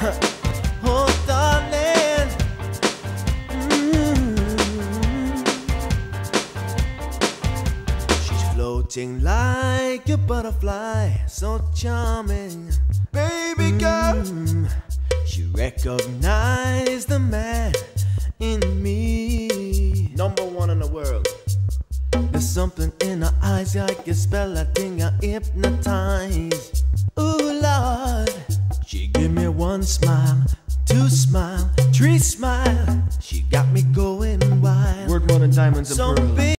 Oh, darling. Mm. She's floating like a butterfly, so charming. Baby girl. Mm, She recognized the man in me. Number one in the world. There's something in her eyes I can spell. I think I hypnotize. one smile, two smile, three smile. She got me going wild. Word, more than diamonds and pearls.